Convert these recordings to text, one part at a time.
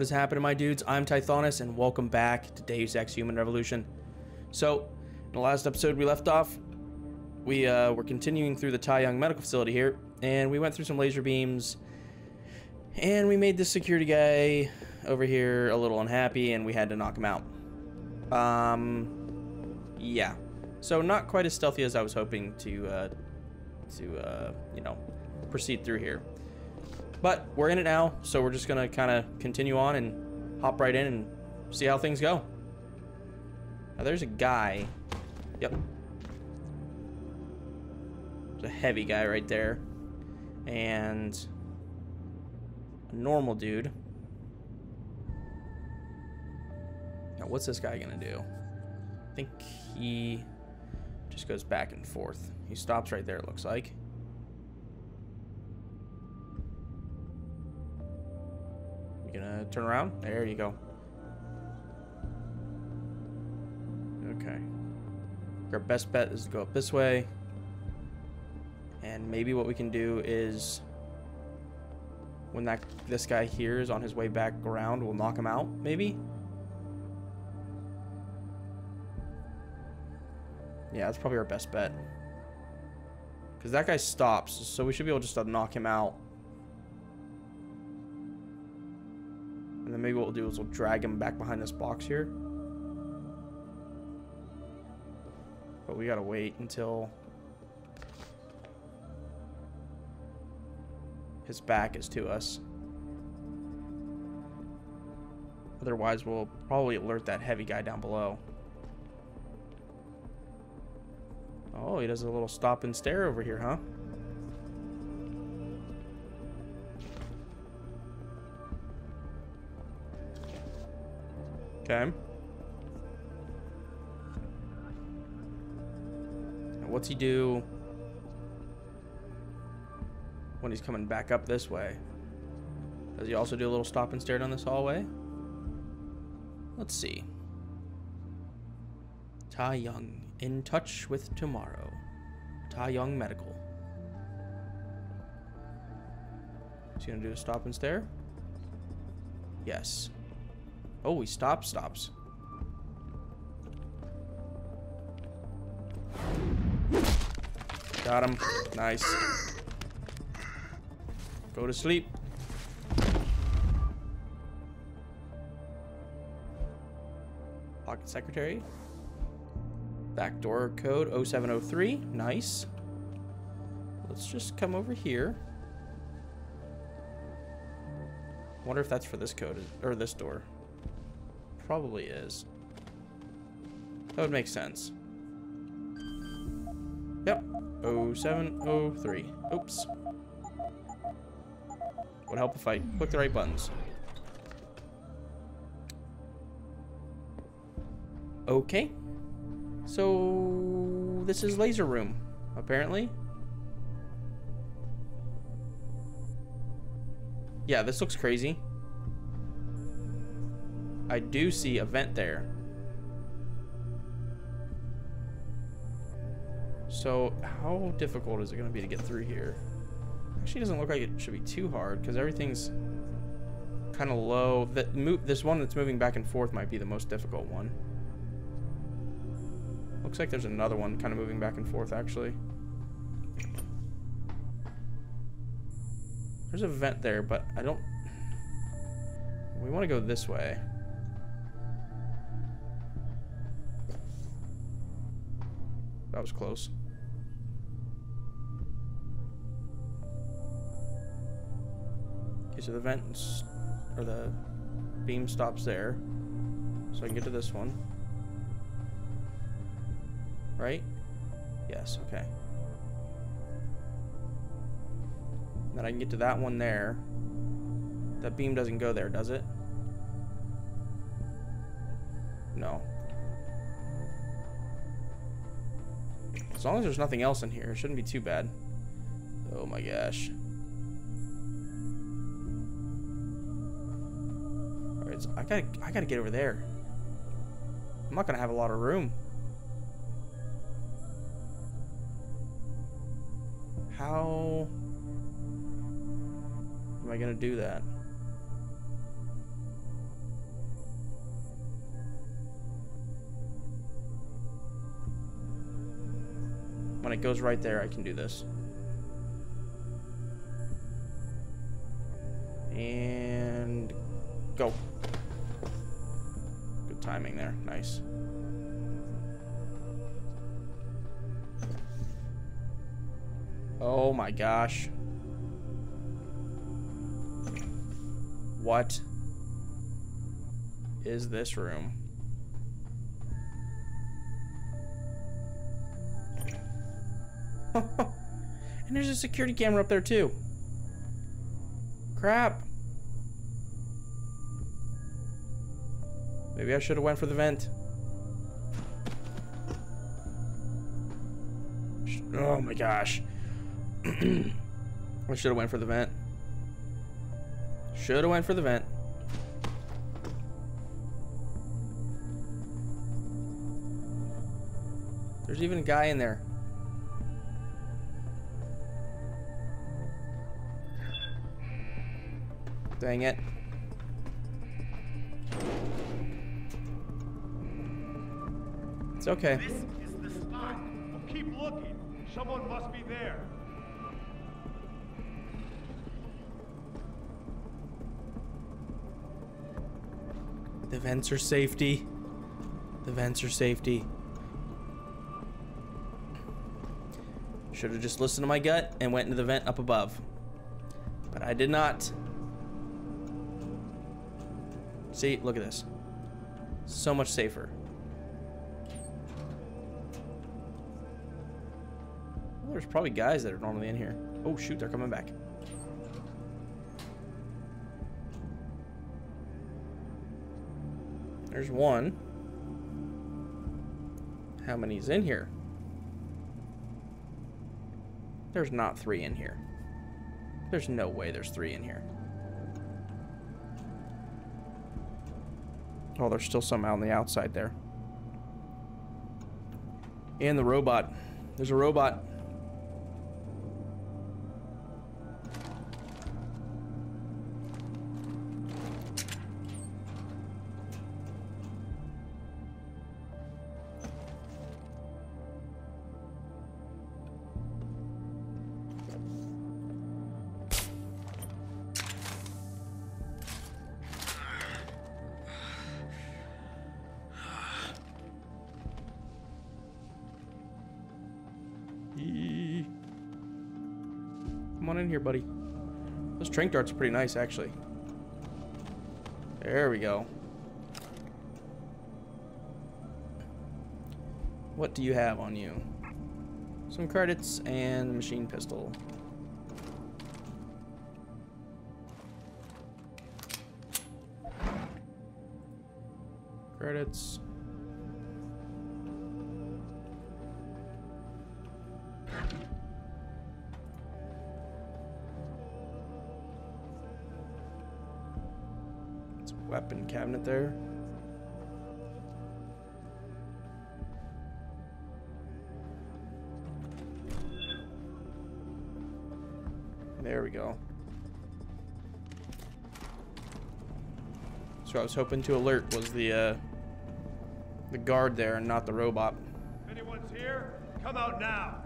What is happening, my dudes? I'm Tythonis, and welcome back to Deus Ex Human Revolution. So, in the last episode we left off, we uh, were continuing through the Tai Yong Medical Facility here, and we went through some laser beams, and we made this security guy over here a little unhappy, and we had to knock him out. Um, yeah. So not quite as stealthy as I was hoping to, uh, to, uh, you know, proceed through here. But we're in it now, so we're just gonna kind of continue on and hop right in and see how things go. Now there's a guy. Yep. There's a heavy guy right there. And a normal dude. Now what's this guy gonna do? I think he just goes back and forth. He stops right there, it looks like. Gonna turn around? There you go. Okay. Our best bet is to go up this way. And maybe what we can do is when that this guy here is on his way back around, we'll knock him out, maybe? Yeah, that's probably our best bet. Because that guy stops, so we should be able to just to knock him out. Maybe what we'll do is we'll drag him back behind this box here. But we gotta wait until his back is to us. Otherwise, we'll probably alert that heavy guy down below. Oh, he does a little stop and stare over here, huh? Okay. what's he do when he's coming back up this way? Does he also do a little stop and stare down this hallway? Let's see. Tai Yong, in touch with tomorrow. Tai Yong Medical. Is he gonna do a stop and stare? Yes. Oh, he stops, stops. Got him. Nice. Go to sleep. Pocket secretary. Backdoor code 0703. Nice. Let's just come over here. Wonder if that's for this code or this door. Probably is. That would make sense. Yep. 0703. Oops. Would help if I click the right buttons. Okay. So, this is laser room, apparently. Yeah, this looks crazy. I do see a vent there. So, how difficult is it going to be to get through here? Actually, doesn't look like it should be too hard because everything's kind of low. That move, this one that's moving back and forth might be the most difficult one. Looks like there's another one kind of moving back and forth, actually. There's a vent there, but I don't... We want to go this way. That was close. Okay, so the vents, or the beam stops there. So I can get to this one. Right? Yes, okay. Then I can get to that one there. That beam doesn't go there, does it? As long as there's nothing else in here, it shouldn't be too bad. Oh my gosh. Alright, so I gotta I gotta get over there. I'm not gonna have a lot of room. How am I gonna do that? When it goes right there, I can do this. And go. Good timing there. Nice. Oh my gosh. What is this room? and there's a security camera up there too. Crap. Maybe I should have went for the vent. Oh my gosh. I should have went for the vent. Should have went for the vent. There's even a guy in there. Dang it. It's okay. This is the spot. Well, keep looking. Someone must be there. The vents are safety. The vents are safety. Should have just listened to my gut and went into the vent up above. But I did not. See, look at this. So much safer. Well, there's probably guys that are normally in here. Oh shoot, they're coming back. There's one. How many's in here? There's not three in here. There's no way there's three in here. Oh, there's still some out on the outside there. And the robot. There's a robot. In here, buddy. Those trank darts are pretty nice, actually. There we go. What do you have on you? Some credits and machine pistol. Weapon cabinet there. There we go. So I was hoping to alert was the uh, the guard there and not the robot. Anyone's here, come out now.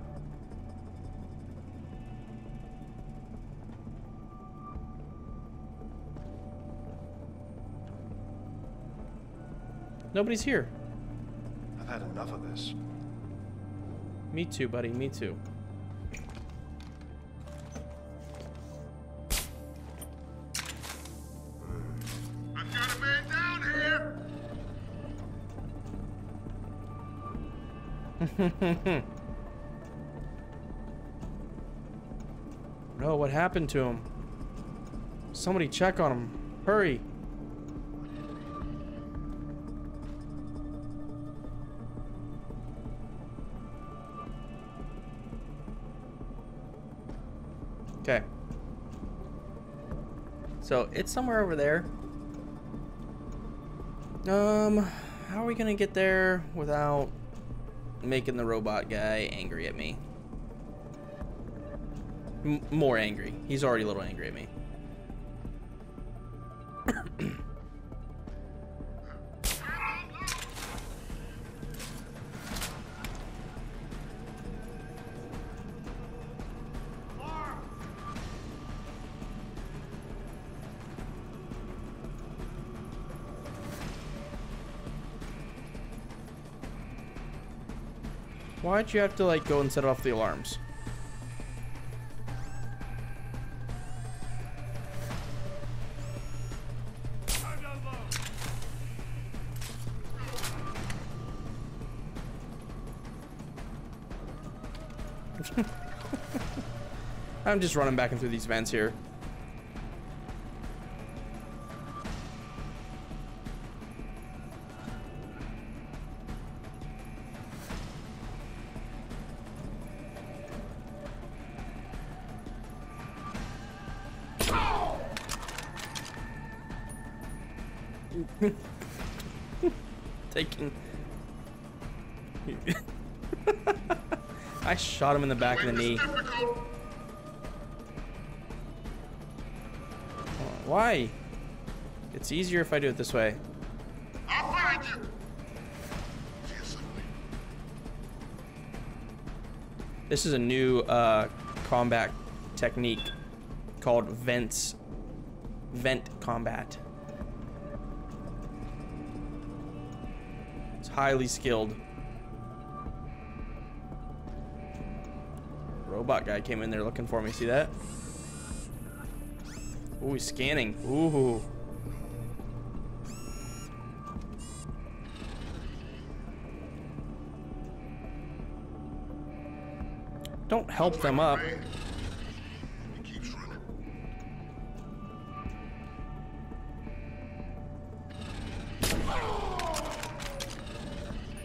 Nobody's here. I've had enough of this. Me too, buddy. Me too. I've got a man down here. No, what happened to him? Somebody check on him. Hurry. So, it's somewhere over there. Um, how are we gonna get there without making the robot guy angry at me? M more angry. He's already a little angry at me. Why'd you have to like go and set off the alarms? I'm just running back and through these vents here. I shot him in the back of the knee. Why? It's easier if I do it this way. I'll find you. This is a new uh, combat technique called vents. Vent combat. It's highly skilled. Robot guy came in there looking for me. See that? Ooh, he's scanning. Ooh. Don't help them up.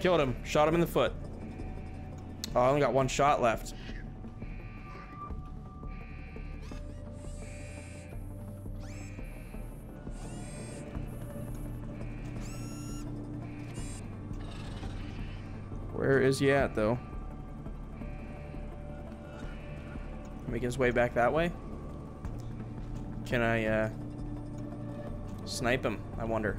Killed him. Shot him in the foot. Oh, I only got one shot left. Where is he at, though? Making his way back that way? Can I, uh... Snipe him, I wonder.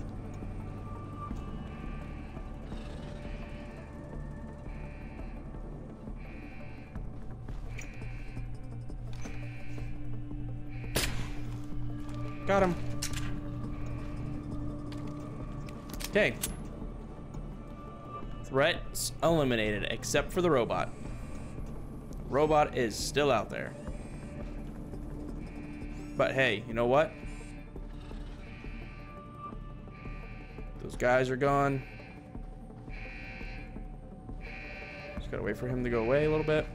Got him. Okay. Threats eliminated, except for the robot. Robot is still out there. But hey, you know what? Those guys are gone. Just gotta wait for him to go away a little bit.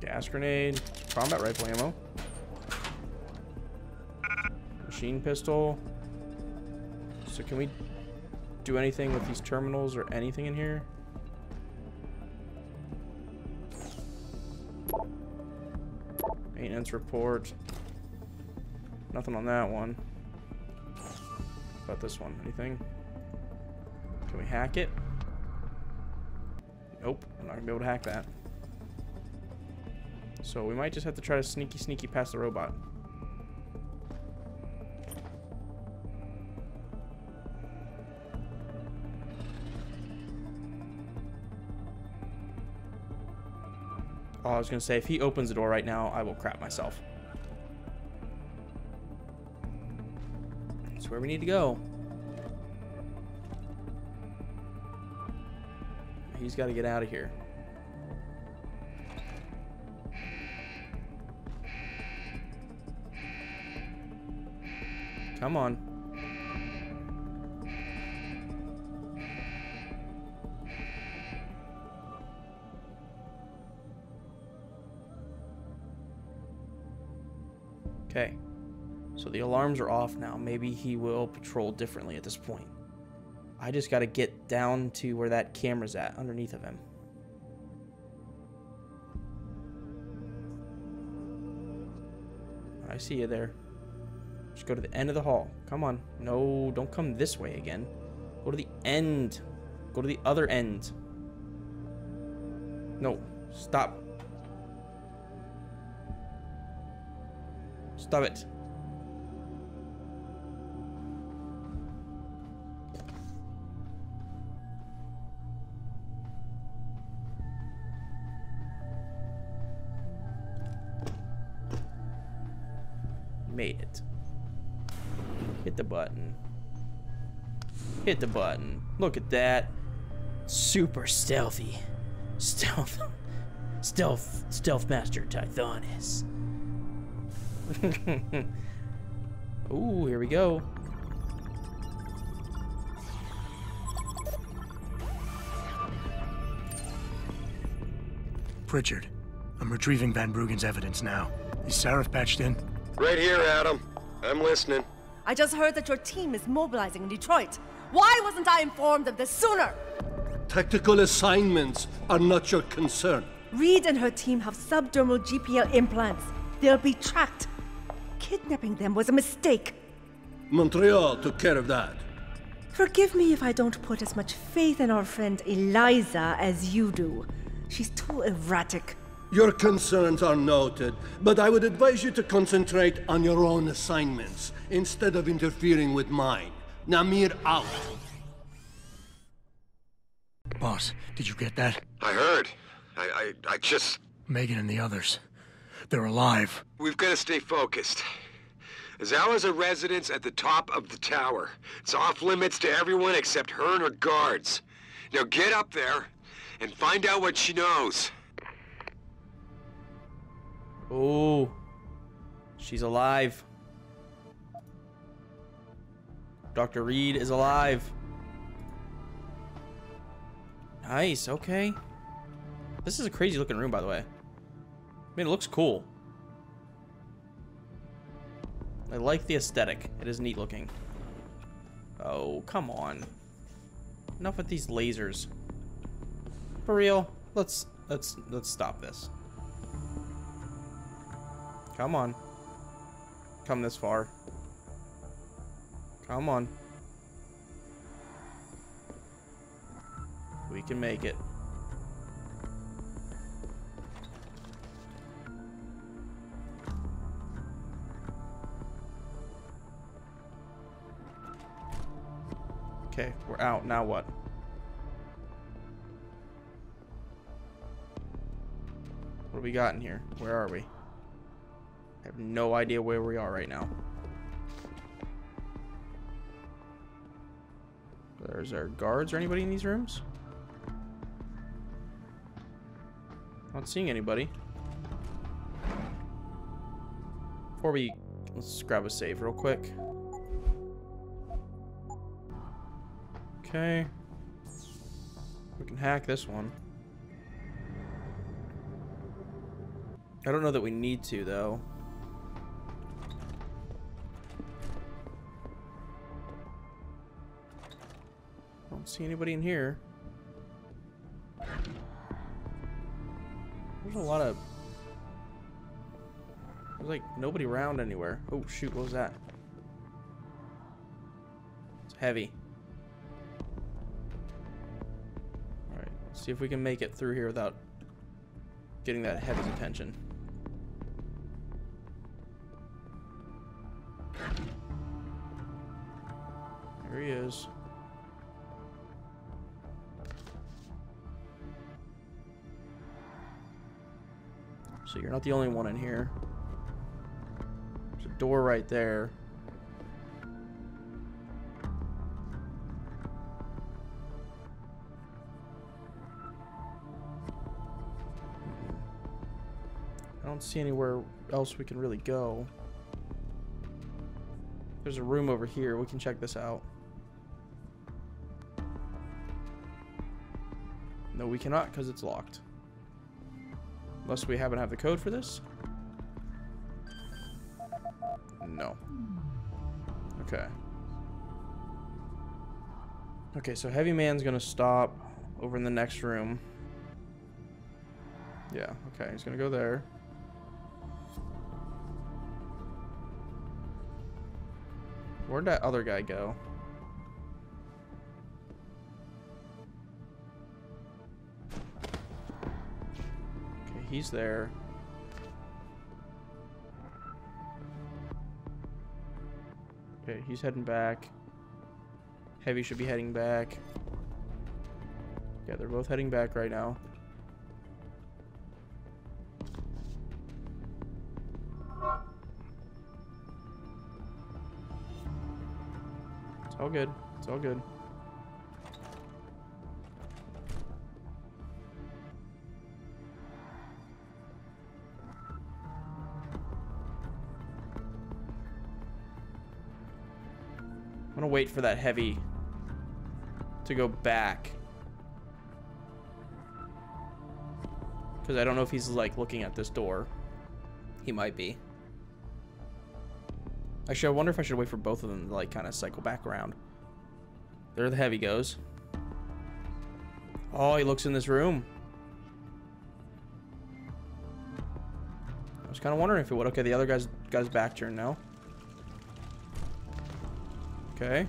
Gas grenade, combat rifle ammo, machine pistol. So can we do anything with these terminals or anything in here? Maintenance report. Nothing on that one. About this one, anything? Can we hack it? Nope, I'm not gonna be able to hack that. So we might just have to try to sneaky sneaky past the robot. Oh, I was gonna say, if he opens the door right now, I will crap myself. That's where we need to go. He's got to get out of here. Come on. Alarms are off now. Maybe he will patrol differently at this point. I just got to get down to where that camera's at, underneath of him. I see you there. Just go to the end of the hall. Come on. No, don't come this way again. Go to the end. Go to the other end. No, stop. Stop it. Made it. Hit the button. Hit the button. Look at that. Super stealthy. Stealth. Stealth. Stealth Master Tythonis. Ooh, here we go. Pritchard, I'm retrieving Van Bruggen's evidence now. Is Sarif patched in? Right here, Adam. I'm listening. I just heard that your team is mobilizing in Detroit. Why wasn't I informed of this sooner? Tactical assignments are not your concern. Reed and her team have subdermal GPS implants. They'll be tracked. Kidnapping them was a mistake. Montreal took care of that. Forgive me if I don't put as much faith in our friend Eliza as you do. She's too erratic. Your concerns are noted, but I would advise you to concentrate on your own assignments instead of interfering with mine. Namir out. Boss, did you get that? I heard. I, I, I just. Megan and the others. They're alive. We've got to stay focused. Azala's a residence at the top of the tower. It's off limits to everyone except her and her guards. Now get up there and find out what she knows. Oh. She's alive. Dr. Reed is alive. Nice, okay. This is a crazy looking room, by the way. I mean, it looks cool. I like the aesthetic. It is neat looking. Oh, come on. Enough with these lasers. For real, let's let's let's stop this. Come on. Come this far. Come on. We can make it. Okay, we're out. Now what? What do we got in here? Where are we? I have no idea where we are right now. There's our guards or anybody in these rooms? Not seeing anybody. Before we... Let's grab a save real quick. Okay. We can hack this one. I don't know that we need to, though. See anybody in here. There's a lot of... There's like nobody around anywhere. Oh shoot, what was that? It's heavy. Alright, see if we can make it through here without getting that heavy's attention. There he is. So you're not the only one in here. There's a door right there. I don't see anywhere else we can really go. There's a room over here. We can check this out. No, we cannot because it's locked. Unless we happen to have the code for this? No. Okay. Okay, so Heavy Man's gonna stop over in the next room. Yeah, okay, he's gonna go there. Where'd that other guy go? He's there. Okay, he's heading back. Heavy should be heading back. Yeah, they're both heading back right now. It's all good. It's all good. Wait for that heavy to go back. Because I don't know if he's like looking at this door. He might be. Actually, I wonder if I should wait for both of them to like kind of cycle back around. There the heavy goes. Oh, he looks in this room. I was kind of wondering if it would. Okay, the other guy's got his back turned now. Okay.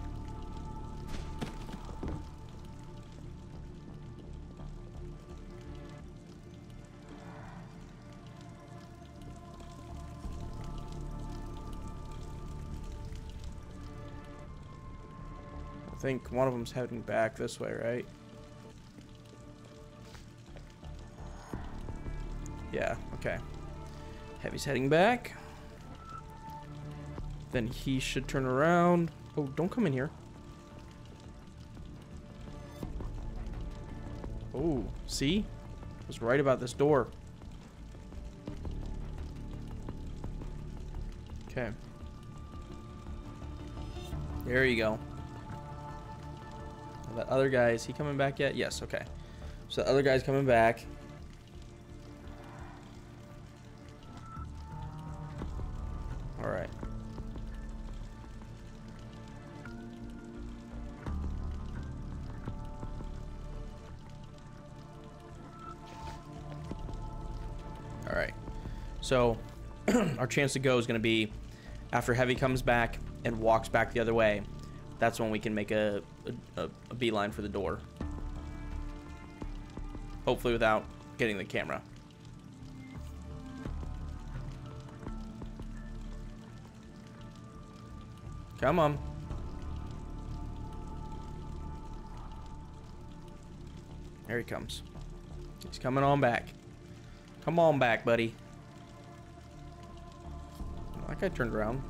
I think one of them's heading back this way, right? Yeah, okay. Heavy's heading back. Then he should turn around. Oh, don't come in here. Oh, see? I was right about this door. Okay. There you go. That other guy, is he coming back yet? Yes, okay. So the other guy's coming back. So, our chance to go is going to be after Heavy comes back and walks back the other way. That's when we can make a, a, a beeline for the door. Hopefully without getting the camera. Come on. There he comes. He's coming on back. Come on back, buddy. That guy turned around.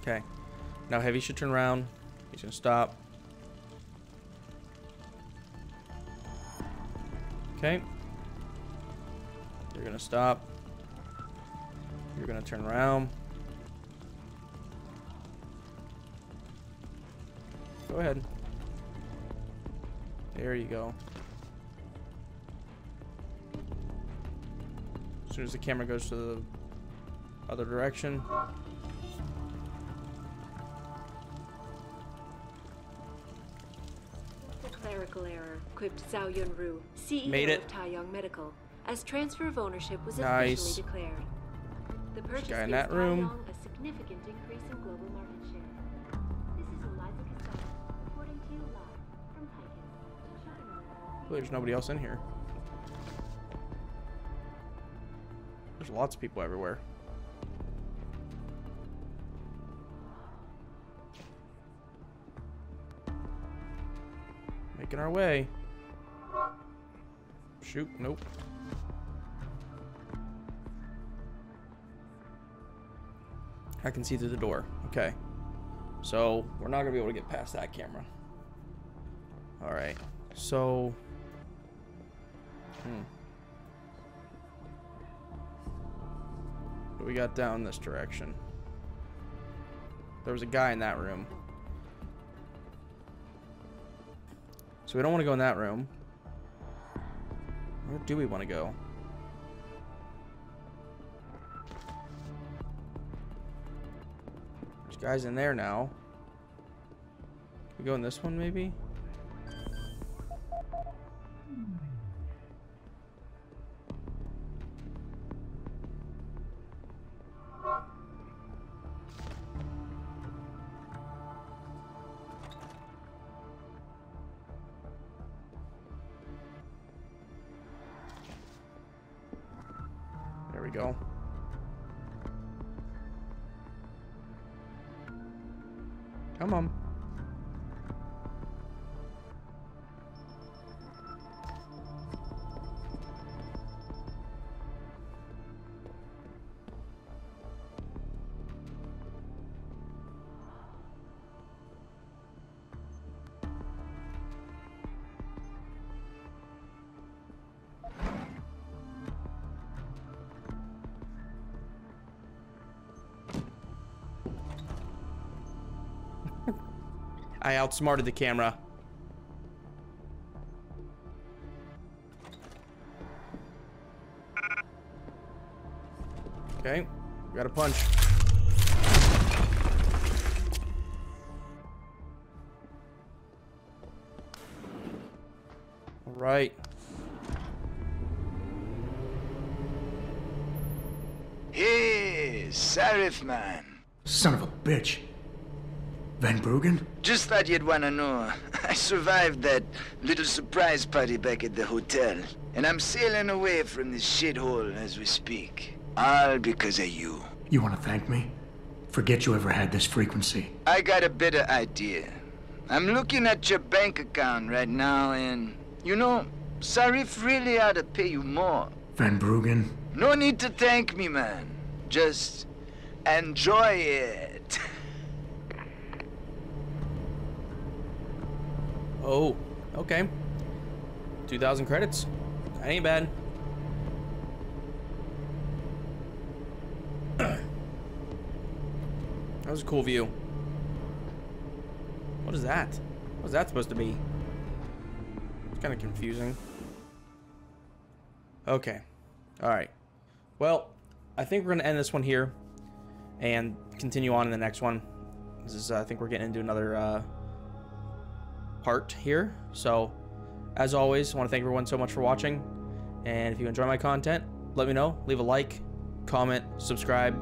Okay. Now Heavy should turn around. He's gonna stop. Okay. You're gonna stop. You're gonna turn around. Go ahead. There you go. Soon as the camera goes to the other direction. Clerical error, quipped Zhao Yunru, CEO Made it. of Tai Yong Medical, as transfer of ownership was Nice. officially declared. The purchase guy in that room. Tai Yong a significant increase in global market share. This is Eliza reporting to you live from. There's nobody else in here. There's lots of people everywhere. Making our way. Shoot, nope. I can see through the door. Okay. So, we're not going to be able to get past that camera. Alright. So... Hmm. We got down this direction? There was a guy in that room. So we don't want to go in that room. Where do we want to go? There's guys in there now. Can we go in this one maybe? Come on. I outsmarted the camera. Okay, got a punch. All right. Hey, Sarif man. Son of a bitch. Van Bruggen? Just thought you'd wanna know. I survived that little surprise party back at the hotel. And I'm sailing away from this shithole as we speak. All because of you. You want to thank me? Forget you ever had this frequency. I got a better idea. I'm looking at your bank account right now and... You know, Sarif really ought to pay you more. Van Bruggen? No need to thank me, man. Just enjoy it. Oh, okay. 2,000 credits. That ain't bad. that was a cool view. What is that? What's that supposed to be? It's kind of confusing. Okay. Alright. Well, I think we're going to end this one here and continue on in the next one. This is, uh, I think we're getting into another uh, part here. So, as always, I want to thank everyone so much for watching. And if you enjoy my content, let me know. Leave a like, comment, subscribe,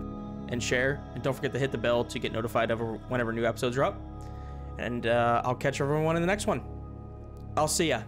and share. And don't forget to hit the bell to get notified of whenever new episodes are up. And uh, I'll catch everyone in the next one. I'll see ya.